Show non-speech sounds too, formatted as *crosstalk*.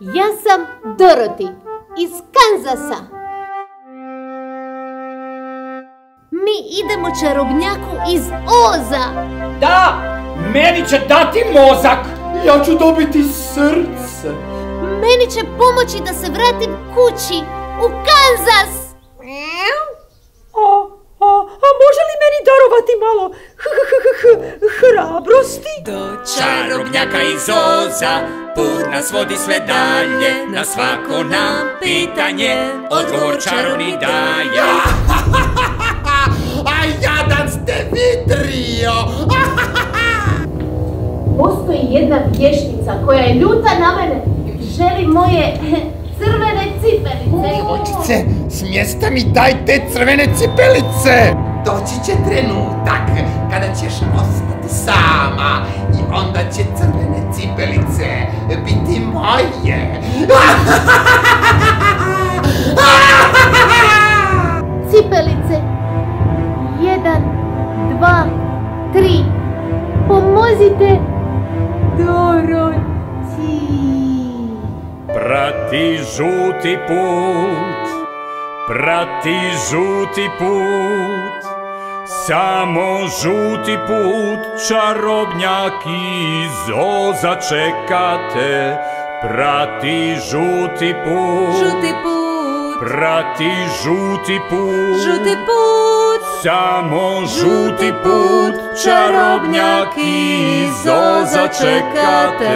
Ja sam Dorothy iz Kanzasa. Mi idemo čarobnjaku iz Oza. Da, meni će dati mozak. Ja ću dobiti srce. Meni će pomoći da se vratim kući u Kanzas. A, a, a može li meni darovati malo hrabrosti? Do čarobnjaka iz Oza Put nas vodi sve dalje Na svako nam pitanje Odgovor čarobni daje *laughs* A jadan ste vi trio. *laughs* Postoji jedna vještica koja je ljuta na mene. Želi moje *laughs* crvene cipelice. Djevojčice, s mjesta mi daj te crvene cipelice. Doći će trenutak kada ćeš ostati sama i onda će crvene cipelice biti moje. *laughs* Cipelice. Jedan, dva, tri. Pomozite. Doroti. Prati žuti put, prati žuti put, samo žuti put, čarobnjak iz Oza čekate. Prati žuti put, Žuti put prati žuti put, Žuti put samo žuti put, čarobnjak iz Oza čekate.